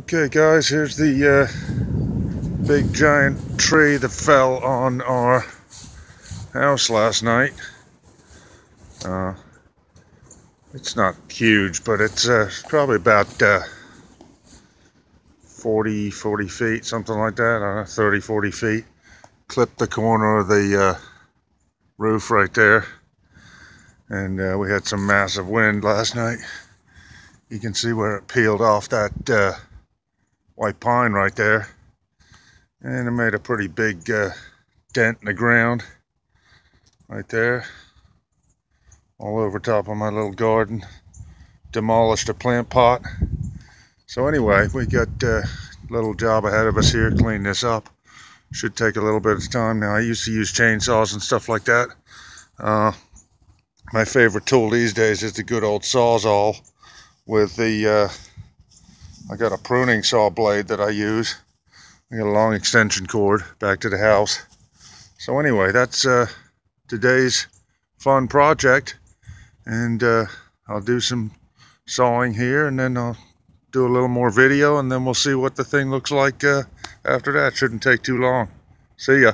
Okay guys, here's the uh, big giant tree that fell on our house last night. Uh, it's not huge, but it's uh, probably about uh, 40, 40 feet, something like that, know, 30, 40 feet. Clipped the corner of the uh, roof right there. And uh, we had some massive wind last night. You can see where it peeled off that uh, white pine right there. And it made a pretty big uh, dent in the ground right there. All over top of my little garden. Demolished a plant pot. So anyway, we got a little job ahead of us here, clean this up. Should take a little bit of time now. I used to use chainsaws and stuff like that. Uh, my favorite tool these days is the good old Sawzall with the uh, I got a pruning saw blade that I use. I got a long extension cord back to the house. So anyway, that's uh, today's fun project. And uh, I'll do some sawing here and then I'll do a little more video and then we'll see what the thing looks like uh, after that. Shouldn't take too long. See ya.